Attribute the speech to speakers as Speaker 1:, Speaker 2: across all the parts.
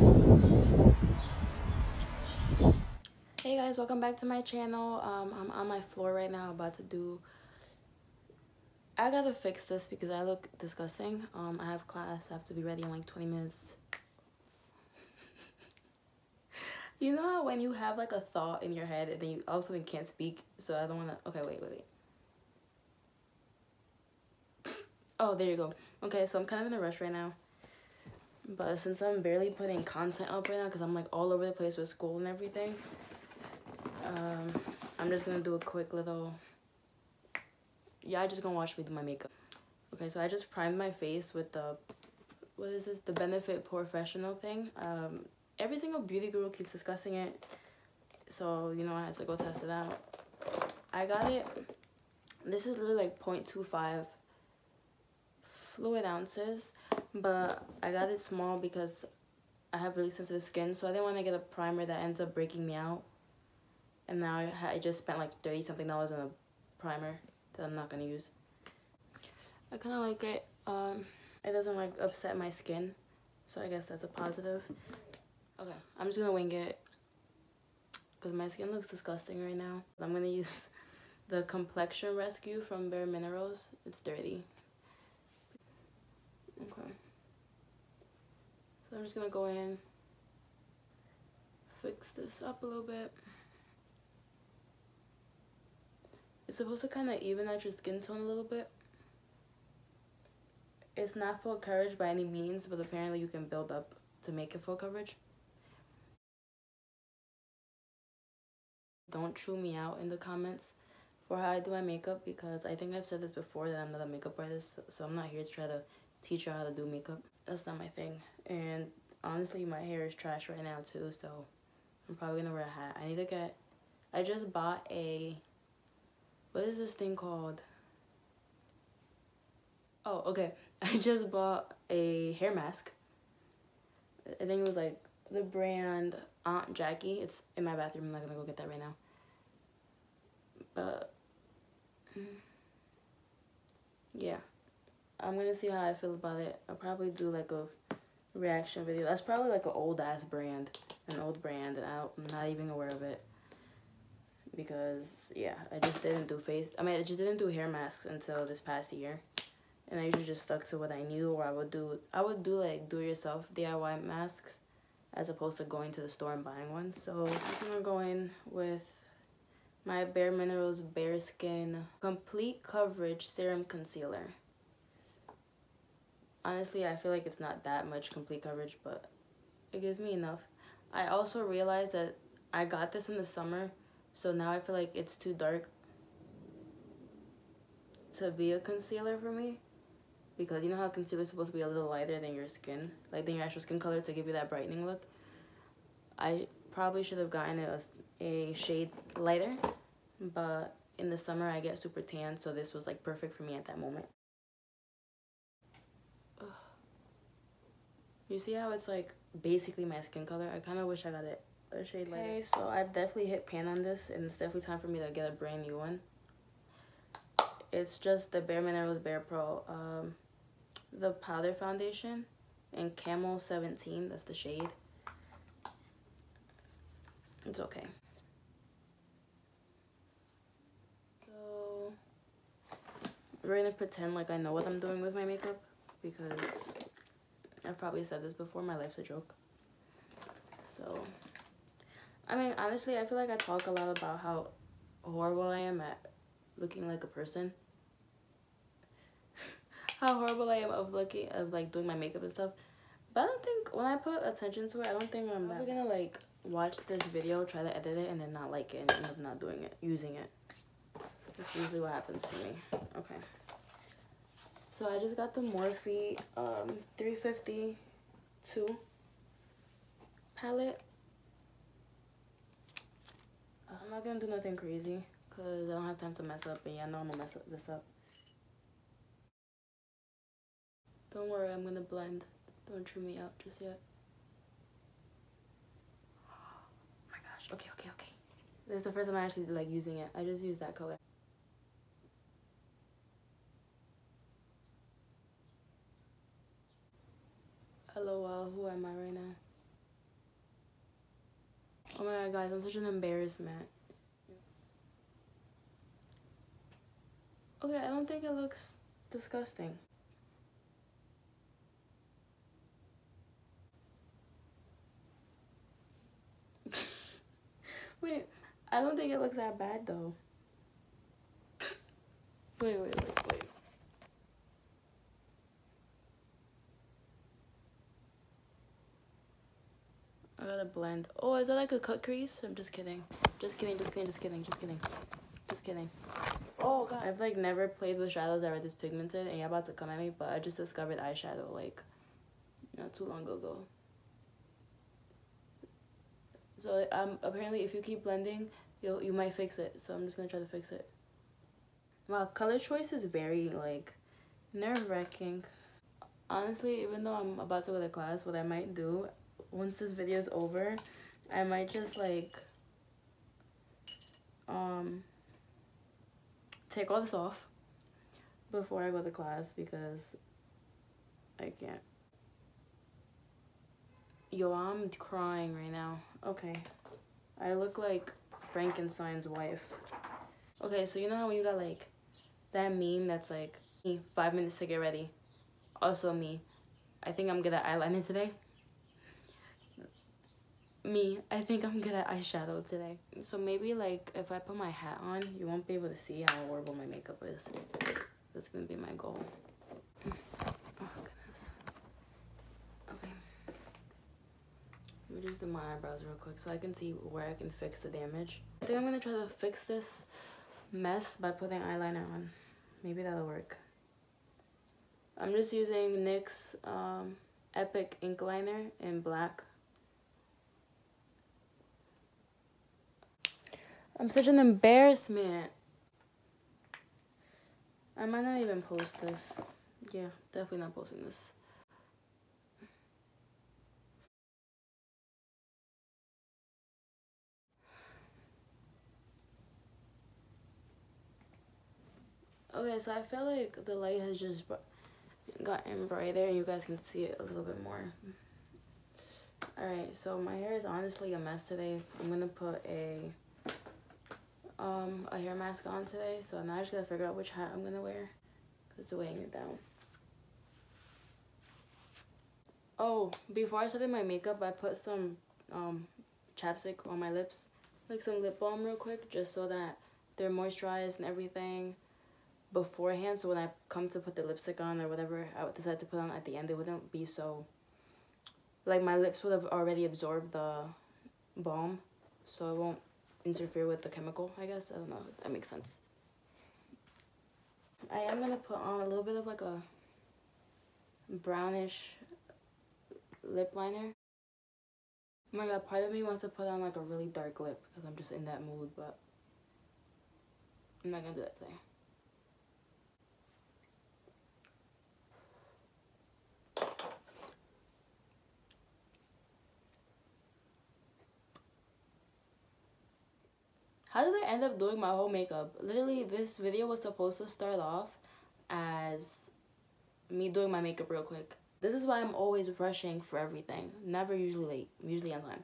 Speaker 1: Hey guys, welcome back to my channel. Um, I'm on my floor right now about to do... I gotta fix this because I look disgusting. Um, I have class, I have to be ready in like 20 minutes. you know how when you have like a thought in your head and then you all of a sudden can't speak? So I don't wanna... Okay, wait, wait, wait. Oh, there you go. Okay, so I'm kind of in a rush right now. But since I'm barely putting content up right now because I'm like all over the place with school and everything, um, I'm just gonna do a quick little, yeah, I just gonna watch me do my makeup. Okay, so I just primed my face with the, what is this, the Benefit POREfessional thing. Um, every single beauty guru keeps discussing it, so, you know, I had to go test it out. I got it, this is literally like 0.25 fluid ounces, but I got it small because I have really sensitive skin, so I didn't want to get a primer that ends up breaking me out and now I, just spent like 30 something dollars on a primer that I'm not gonna use. I kind of like it. Um, it doesn't like upset my skin, so I guess that's a positive. Okay, I'm just gonna wing it because my skin looks disgusting right now. I'm gonna use the Complexion Rescue from Bare Minerals. It's dirty. Okay. So I'm just gonna go in, fix this up a little bit. It's supposed to kind of even out your skin tone a little bit. It's not full coverage by any means, but apparently you can build up to make it full coverage. Don't chew me out in the comments for how I do my makeup because I think I've said this before that I'm not a makeup artist, so I'm not here to try to teach you how to do makeup. That's not my thing. And honestly, my hair is trash right now too, so I'm probably gonna wear a hat. I need to get, I just bought a what is this thing called? Oh, okay. I just bought a hair mask. I think it was like the brand Aunt Jackie. It's in my bathroom. I'm not gonna go get that right now. But mm, yeah, I'm gonna see how I feel about it. I'll probably do like a reaction video. That's probably like an old ass brand, an old brand, and I'm not even aware of it. Because yeah i just didn't do face i mean i just didn't do hair masks until this past year. And i usually just stuck to what i knew or i would do i would do like do yourself diy masks as opposed to going to the store and buying one. So i'm gonna go in with my bare minerals bare skin complete coverage serum concealer honestly i feel like it's not that much complete coverage but it gives me enough i also realized that i got this in the summer so now I feel like it's too dark to be a concealer for me. Because you know how concealer is supposed to be a little lighter than your skin? Like than your actual skin color to give you that brightening look. I probably should have gotten a, a shade lighter. But in the summer I get super tan. So this was like perfect for me at that moment. You see how it's like basically my skin color? I kind of wish I got it a shade lighter. Okay, so I've definitely hit pan on this, and it's definitely time for me to get a brand new one. It's just the Bare Minerals Bare Pro, um, the powder foundation, and Camel 17, that's the shade. It's okay. So, we're gonna pretend like I know what I'm doing with my makeup, because I've probably said this before, my life's a joke. So, I mean, honestly, I feel like I talk a lot about how horrible I am at looking like a person. how horrible I am of looking, of like doing my makeup and stuff. But I don't think, when I put attention to it, I don't think I'm probably gonna like watch this video, try to edit it, and then not like it and end up not doing it, using it. That's usually what happens to me. Okay. So I just got the Morphe um, 352 palette. I'm not gonna do nothing crazy because I don't have time to mess up and yeah, I know I'm gonna mess up this up. Don't worry, I'm gonna blend. Don't chew me out just yet. Oh my gosh, okay, okay, okay. This is the first time I actually like using it. I just used that color. LOL, who am I right now? Oh my god, guys, I'm such an embarrassment. Okay, I don't think it looks disgusting. Wait, I don't think it looks that bad though. Wait, wait, wait, wait. I gotta blend. Oh, is that like a cut crease? I'm just kidding. Just kidding, just kidding, just kidding, just kidding. Just kidding. Oh god. I've like never played with shadows that are this pigmented and you're about to come at me, but I just discovered eyeshadow like not too long ago. So um apparently if you keep blending, you'll you might fix it. So I'm just gonna try to fix it. Wow, color choice is very like nerve wracking. Honestly, even though I'm about to go to class, what I might do once this video is over, I might just like um take all this off before I go to class because I can't. Yo, I'm crying right now. Okay. I look like Frankenstein's wife. Okay, so you know how you got like that meme that's like five minutes to get ready? Also me. I think I'm good at eyeliner today me i think i'm good at eyeshadow today. So maybe like if i put my hat on you won't be able to see how horrible my makeup is. That's gonna be my goal. Oh goodness. Okay. Let me just do my eyebrows real quick so i can see where i can fix the damage. I think i'm gonna try to fix this mess by putting eyeliner on. Maybe that'll work. I'm just using nyx um, epic ink liner in black I'm such an embarrassment. I might not even post this. Yeah, definitely not posting this. Okay, so I feel like the light has just gotten brighter and you guys can see it a little bit more. Alright, so my hair is honestly a mess today. I'm going to put a um, a hair mask on today, so now I just gotta figure out which hat I'm gonna wear because it's weighing it down. Oh, before I started my makeup, I put some um, chapstick on my lips, like some lip balm real quick, just so that they're moisturized and everything beforehand. So when I come to put the lipstick on or whatever I decide to put on at the end, it wouldn't be so, like my lips would have already absorbed the balm, so it won't interfere with the chemical, I guess. I don't know that makes sense. I am going to put on a little bit of like a brownish lip liner. Oh my god, part of me wants to put on like a really dark lip because I'm just in that mood, but I'm not going to do that today. How did I end up doing my whole makeup? Literally, this video was supposed to start off as me doing my makeup real quick. This is why I'm always rushing for everything. Never usually late. Usually on time.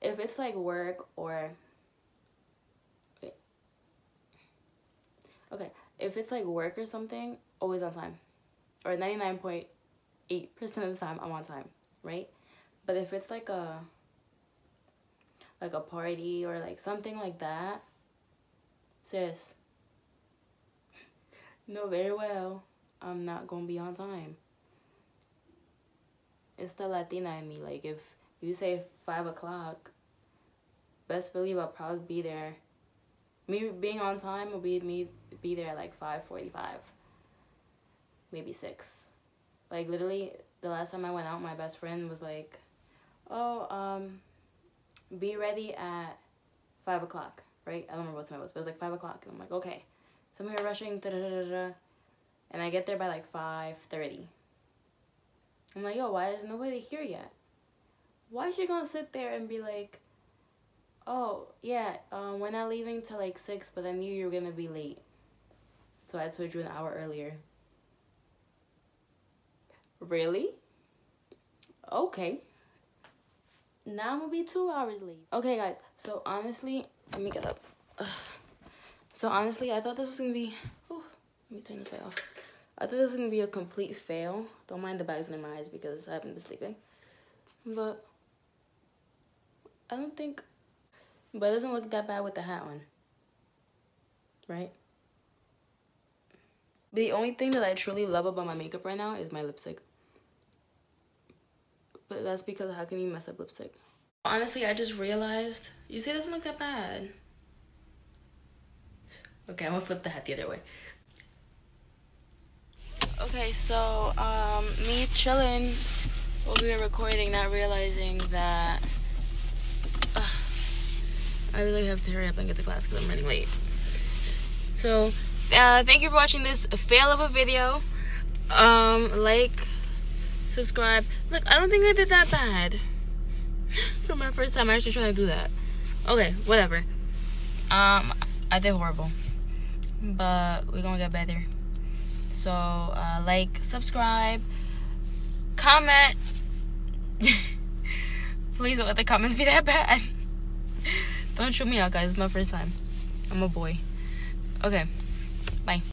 Speaker 1: If it's like work or... Okay. If it's like work or something, always on time. Or 99.8% of the time, I'm on time. Right? But if it's like a like a party or like something like that, sis, know very well I'm not gonna be on time. It's the Latina in me. Like if you say five o'clock, best believe I'll probably be there. Me being on time will be me be there at like five forty five, maybe six. Like literally, the last time I went out, my best friend was like, "Oh, um, be ready at five o'clock, right? I don't remember what time it was, but it was like five o'clock. And I'm like, okay. So I'm here rushing, da da da da And I get there by like 5.30. I'm like, yo, why is nobody here yet? Why is she gonna sit there and be like, oh, yeah, um, we're not leaving till like 6, but I knew you were gonna be late. So I told you an hour earlier. Really? Okay. Now I'm gonna be two hours late. Okay, guys. So honestly, let me get up. So honestly, I thought this was gonna be. Let me turn this light off. I thought this was gonna be a complete fail. Don't mind the bags under my eyes because I haven't been sleeping. But I don't think. But it doesn't look that bad with the hat on. Right? The only thing that I truly love about my makeup right now is my lipstick. But that's because how can you mess up lipstick? Honestly, I just realized, you see it doesn't look that bad. Okay, I'm gonna flip the hat the other way. Okay, so, um, me chilling while we were recording, not realizing that uh, I really have to hurry up and get to class because I'm running late. So, uh, thank you for watching this fail of a video. Um, like, subscribe. Look, I don't think I did that bad. For my first time I actually trying to do that. Okay, whatever. Um, I did horrible. But we're gonna get better. So, uh, like, subscribe, comment. Please don't let the comments be that bad. don't shoot me out, guys. It's my first time. I'm a boy. Okay. Bye.